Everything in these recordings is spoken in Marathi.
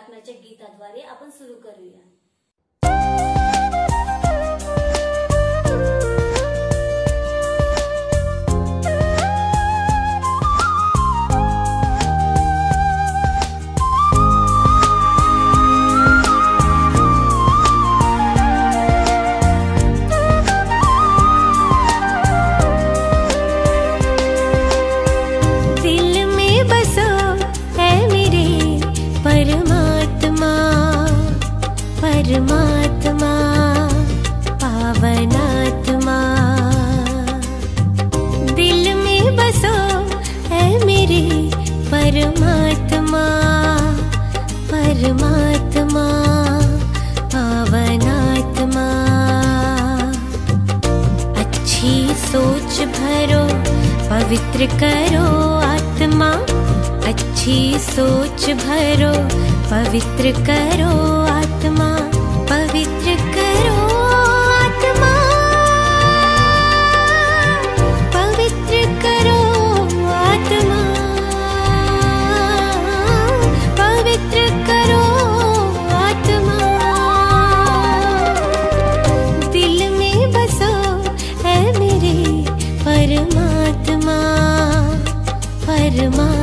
प्रार्थनाच्या गीताद्वारे आपण सुरू करूया. करो आत्मा अच्छी सोच भरो पवित्र करो आत्मा। வருமா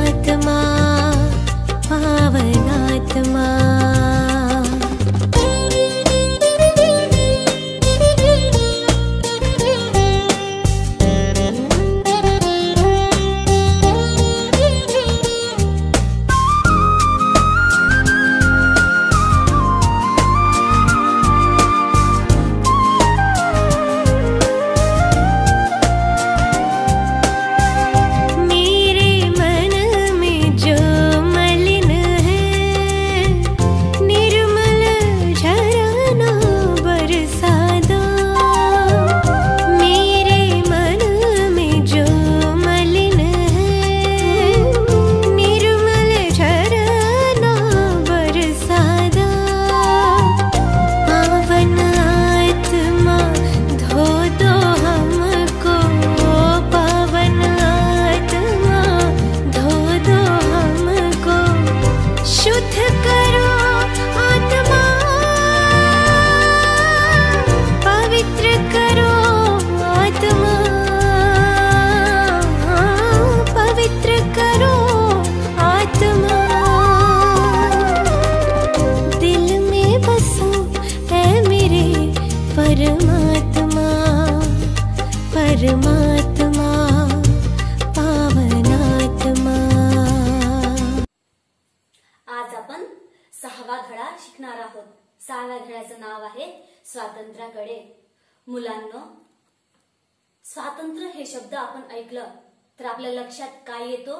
शब्द आपण ऐकलं तर आपल्या लक्षात काय येतो?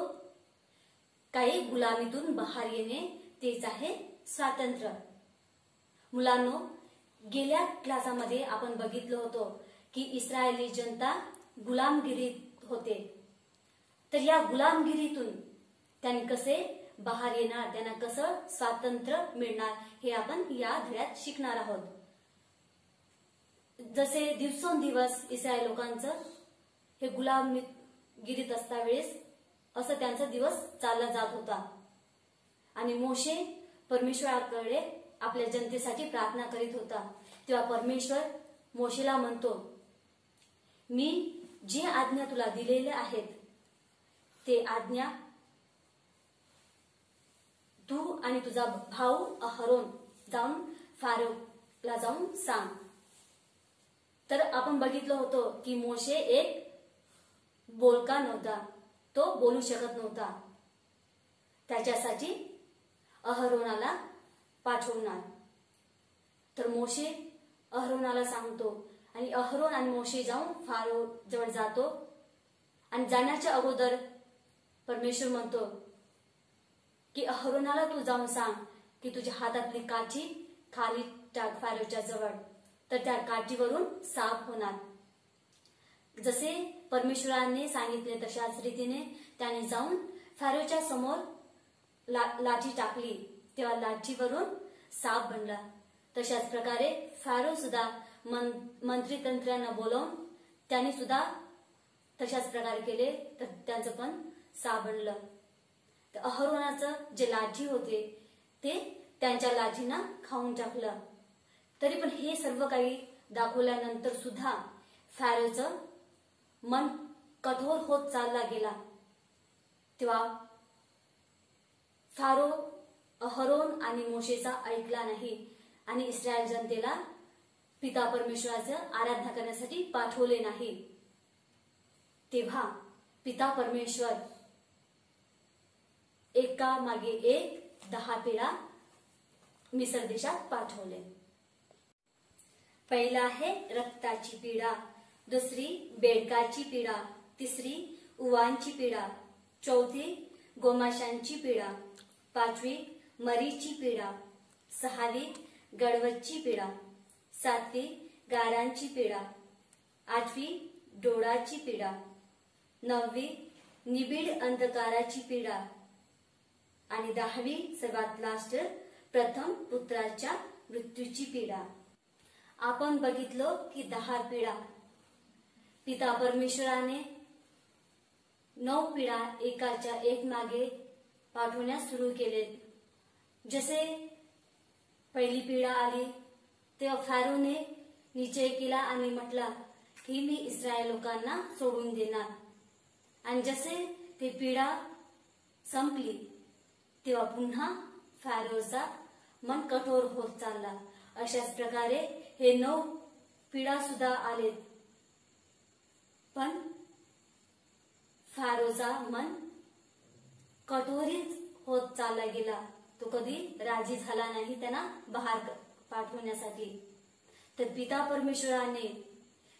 काही गुलामीतून बाहेर येणे तेच आहे स्वातंत्र्य. मुलांनो गेल्या क्लासामध्ये आपण बघितलं होतो की इस्रायली जनता गुलामगिरीत होते. तर या गुलामगिरीतून त्यांनी कसे बाहेर येणार त्यांना कसं स्वातंत्र्य मिळणार हे आपण या धड्यात शिकणार आहोत. जसे दिवसोंदिवस इस्रायल लोकांचं हे गुलाम गिरीत असतावेळेस असं त्यांचा दिवस चालला जात होता. आणि मोशे परमेश्वराकडे आपल्या जनतेसाठी प्रार्थना करीत होता. तेव्हा परमेश्वर मोशेला म्हणतो मी जी आज्ञा तुला दिलेल्या आहेत ते आज्ञा तू आणि तुझा भाऊ अहरोन जाऊन फारोला जाऊन सांग. तर आपण बघितलं होतं की मोशे एक बोलका नव्हता. तो बोलू शकत नव्हता. त्याच्यासाठी अहरोनाला पाठवणार. तर मोशे अहरोनाला सांगतो आणि अहरोन आणि मोशे जाऊन फारो जवळ जातो आणि जाण्याच्या अगोदर परमेश्वर म्हणतो की अहरोनाला तू जाऊन सांग की तुझ्या हातातली काठी खाली टाक फारोच्या जवळ. तर त्या काठीवरून साफ होणार. जसे परमेश्वराने सांगितले तशाच रीतीने त्याने जाऊन फॅरोच्या समोर ला- लाठी टाकली. तेव्हा लाठीवरून साप बनला. तशाच प्रकारे फॅरो सुद्धा मन मंत्री तंत्र्यांना बोलवून त्यांनी सुद्धा तशाच प्रकारे केले तर त्यांचं पण साप बनलं. तर अहरोनाचं जे लाठी होते ते त्यांच्या लाठीना खाऊन टाकलं. तरी पण हे सर्व काही दाखवल्यानंतर सुद्धा फॅरोचं मन कठोर होत चालला गेला. तेव्हा फारो अहरोन आणि मोशेचा ऐकला नाही आणि इस्रायल जनतेला पिता परमेश्वराचं आराधना करण्यासाठी पाठवले नाही. तेव्हा पिता परमेश्वर एका मागे एक दहा पिढा मिसर देशात पाठवले. पहिला आहे रक्ताची पीडा. दुसरी बेडकाची पिडा तिसरी उवांची पिडा चौथी गोमाशांची पिडा पाचवी मरीची पिडा सहावी गडवतची पिढा सातवी गारांची पिडा आठवी डोळाची पिडा नववी निबिड अंधकाराची पिढा आणि दहावी सर्वात लास्ट प्रथम पुत्राच्या मृत्यूची पिढा. आपण बघितलो की दहा पिढा पिता परमेश्वराने नऊ पिढा एकाच्या एक मागे पाठवण्यास सुरू केले. जसे पहिली पिढा आली तेव्हा फॅरोने निश्चय केला आणि म्हटला की मी इस्रायल लोकांना सोडून देणार. आणि जसे ते पिढा संपली तेव्हा पुन्हा फॅरोचा मन कठोर होत चालला. अशाच प्रकारे हे नऊ पिढा सुद्धा आलेत. पण फारोचा मन कठोरीच होत चालला गेला. तो कधी राजी झाला नाही त्यांना बाहेर पाठवण्यासाठी. तर पिता परमेश्वराने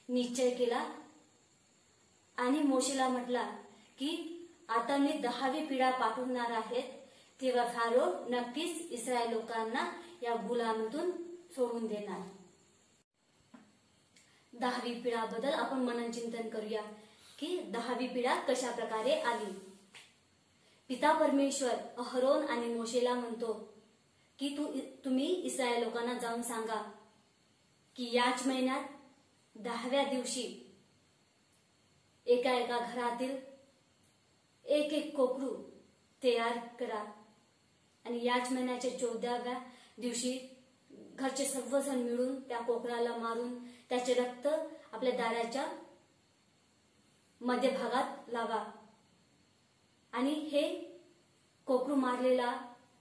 निश्चय केला आणि मोशीला म्हटला की आता मी दहावी पिढा पाठवणार आहेत तेव्हा फारो नक्कीच इस्रायल लोकांना या गुलामीतून सोडून देणार. दहावी पिढाबद्दल आपण मनन चिंतन करूया की दहावी पिढा कशा प्रकारे आली? पिता परमेश्वर अहरोन आणि मोशेला म्हणतो की तू तुम्ही इस्रायल लोकांना जाऊन सांगा की याच महिन्यात दहाव्या दिवशी एका एका घरातील एक एक कोकरू तयार करा. आणि याच महिन्याच्या चौदाव्या दिवशी घरचे सर्वजण मिळून त्या कोकराला मारून त्याचे रक्त आपल्या दाराच्या मध्यभागात लावा. आणि हे कोकरू मारलेला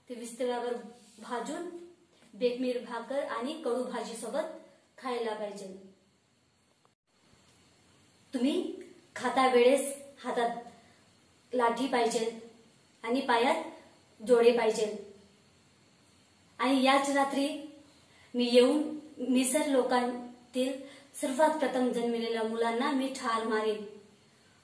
ते विस्तरावर भाजून बेकमीर भाकर आणि कडू भाजी सोबत खायला पाहिजे. तुम्ही खाता वेळेस हातात लाठी पाहिजे आणि पायात जोडे पाहिजे. आणि याच रात्री मी येऊन मिसर तील सर्वात प्रथम जन्मलेल्या मुलांना मी ठार मारेन.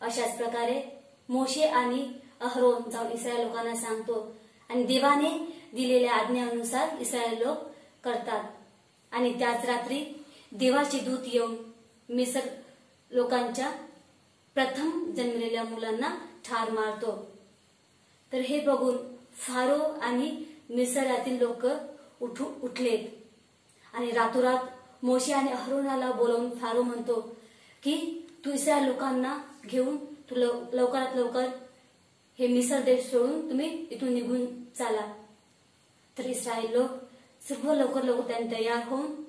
अशाच प्रकारे मोशे आणि अहरोन जाऊन इस्रायल लोकांना सांगतो आणि देवाने दिलेल्या आज्ञेनुसार इस्रायल लोक करतात. आणि त्याच रात्री देवाचे दूत येऊन मिसर लोकांच्या प्रथम जन्मलेल्या मुलांना ठार मारतो. तर हे बघून फारो आणि मिसरातील लोक उठू उठलेत. आणि रातोरात मोशे आणि अहरोनाला बोलावून फारो म्हणतो की तू इस्रायल लोकांना घेऊन तू लव- लवकरात लवकर हे मिसर देश सोडून तुम्ही इथून निघून चाला. तर इस्रायल लोक सर्व लवकर लवकर त्यांनी तयार होऊन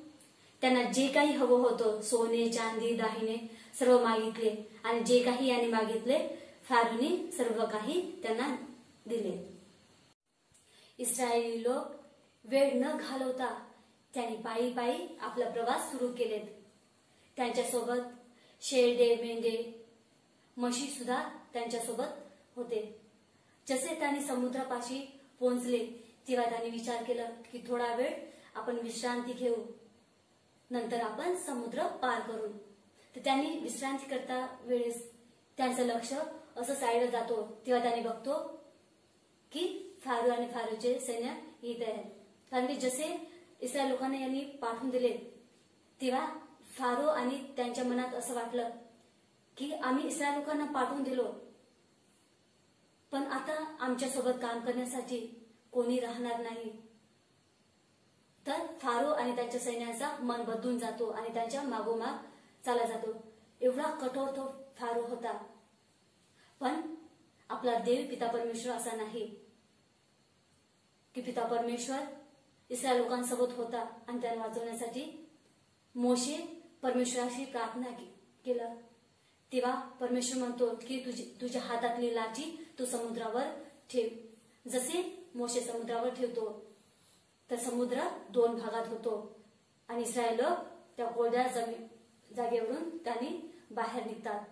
त्यांना जे काही हवं होतं सोने चांदी दाहिने सर्व मागितले आणि जे काही यांनी मागितले फारूनी सर्व काही त्यांना दिले. इस्रायली लोक वेळ न घालवता त्यांनी पायी पायी आपला प्रवास सुरू केलेत. त्यांच्यासोबत शेरडे मेंढे म्हशी सुद्धा त्यांच्यासोबत होते. जसे त्यांनी समुद्रापाशी पोहोचले तेव्हा त्यांनी विचार केला की थोडा वेळ आपण विश्रांती घेऊ. नंतर आपण समुद्र पार करू. तर त्यांनी विश्रांती करता वेळेस त्यांचं लक्ष असं साईडला जातो. तेव्हा त्यांनी बघतो की फारू आणि फारूचे सैन्य येत आहे कारण की जसे इस्रायल लोकांना यांनी पाठवून दिले. तेव्हा फारो आणि त्यांच्या मनात असं वाटलं की आम्ही इस्रायल लोकांना पाठवून दिलो. पण आता आमच्यासोबत काम करण्यासाठी कोणी राहणार नाही. तर फारो आणि त्यांच्या सैन्याचा मन बदलून जातो आणि त्यांच्या मागोमाग चाला जातो. एवढा कठोर तो फारो होता. पण आपला देव पिता परमेश्वर असा नाही की पिता परमेश्वर इस्रायल लोकांसोबत होता आणि त्यांना वाचवण्यासाठी मोशे परमेश्वराशी प्रार्थना के- केलं. तेव्हा परमेश्वर म्हणतो की तुझी तुझ्या हातातली लाठी तू समुद्रावर ठेव. जसे मोशे समुद्रावर ठेवतो तर समुद्र दोन भागात होतो आणि इस्रायल लोक त्या कोरड्या जागेवरून त्यांनी बाहेर निघतात.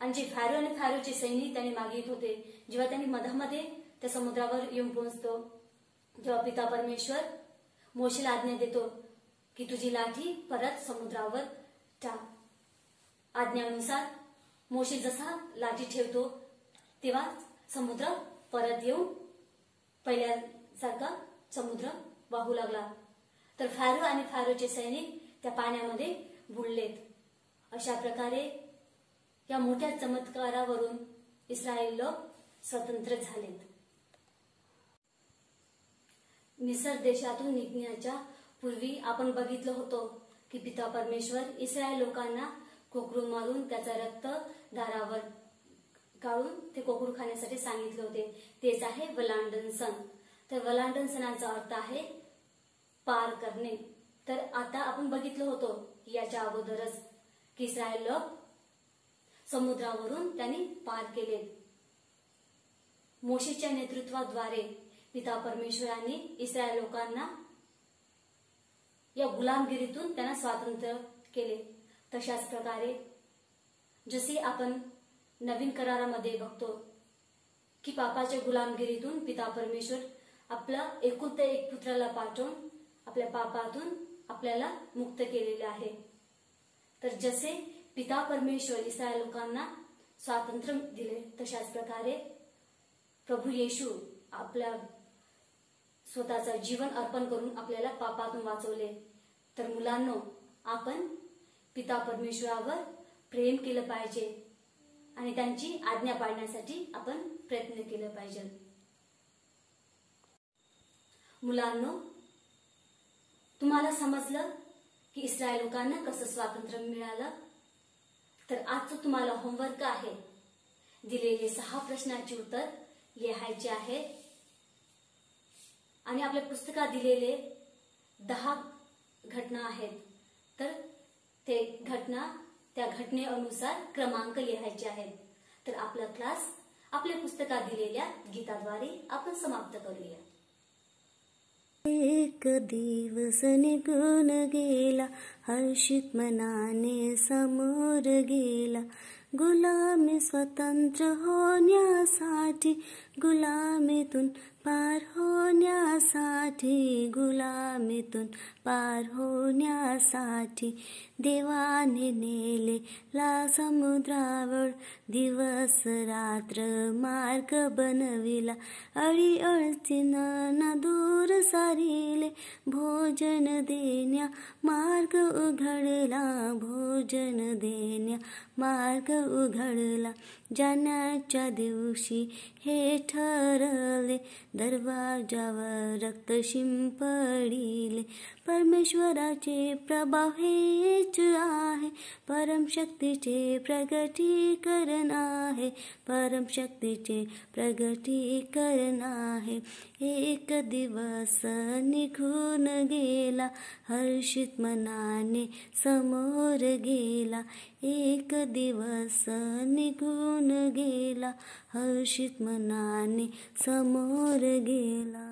आणि जे फॅरो आणि फॅरोचे सैनिक त्यांनी मागे येत होते जेव्हा त्यांनी मधामध्ये त्या समुद्रावर येऊन पोहोचतो जेव्हा पिता परमेश्वर मोशीला आज्ञा देतो की तुझी लाठी परत समुद्रावर टाक. आज्ञानुसार मोशी जसा लाठी ठेवतो तेव्हा समुद्र परत येऊन पहिल्यासारखा समुद्र वाहू लागला. तर फॅरो आणि फॅरोचे सैनिक त्या पाण्यामध्ये बुडलेत. अशा प्रकारे या मोठ्या चमत्कारावरून इस्रायल लोक स्वतंत्र झालेत. मिसर देशातून निघण्याच्या पूर्वी आपण बघितलं होतो की पिता परमेश्वर इस्रायल लोकांना कोकरू मारून त्याचा रक्त दारावर काढून ते कोकरू खाण्यासाठी सांगितले होते. तेच आहे वलांडन सण. तर वलांडन सणाचा अर्थ आहे पार करणे. तर आता आपण बघितलं होतो की याच्या अगोदरच की इस्रायल लोक समुद्रावरून त्यांनी पार केले. मोशीच्या नेतृत्वाद्वारे पिता परमेश्वराने इस्रायल लोकांना या गुलामगिरीतून त्यांना स्वातंत्र्य केले. तशाच प्रकारे जसे आपण नवीन करारामध्ये बघतो की पापाच्या गुलामगिरीतून पिता परमेश्वर आपला एकुलता एक पुत्राला पाठवून आपल्या पापातून आपल्याला मुक्त केलेले आहे. तर जसे पिता परमेश्वर इस्रायल लोकांना स्वातंत्र्य दिले तशाच प्रकारे प्रभू येशू आपल्या स्वतःचं जीवन अर्पण करून आपल्याला पापातून वाचवले. तर मुलांनो आपण पिता परमेश्वरावर प्रेम केलं पाहिजे आणि त्यांची आज्ञा पाळण्यासाठी आपण प्रयत्न केलं पाहिजे. मुलांनो तुम्हाला समजलं की इस्रायल लोकांना कसं स्वातंत्र्य मिळालं? तर आजचं तुम्हाला होमवर्क आहे. दिलेले सहा प्रश्नाची उत्तर लिहायचे आहे. आणि आपल्या पुस्तकात दिलेले दहा घटना आहेत. तर ते घटना त्या घटनेनुसार क्रमांक लिहायचे आहेत. तर आपला क्लास आपल्या पुस्तकात दिलेल्या गीताद्वारे आपण समाप्त करूया. एक दिवस निघून गेला हर्षित मनाने समोर गेला. गुलामी स्वतंत्र होण्यासाठी गुलामीतून पार होण्यासाठी गुलामीतून पार होण्यासाठी देवाने नेले ला समुद्रावर दिवस रात्र मार्ग बनविला. अळी अडचण दूर सारिले भोजन देण्या मार्ग उघडला. भोजन देण्या मार्ग उघडला. जाण्याच्या दिवशी हे ठरले दरवाजावर रक्त शिंपडिले. परमेश्वराचे प्रभाव हेच आहे परमशक्तीचे प्रगटीकरण आहे. परमशक्तीचे प्रगटीकरण आहे. एक दिवस निघून गेला हर्षित मनाने समोर गेला एक दिवस निघून गेला हर्षित मनाने समोर गेला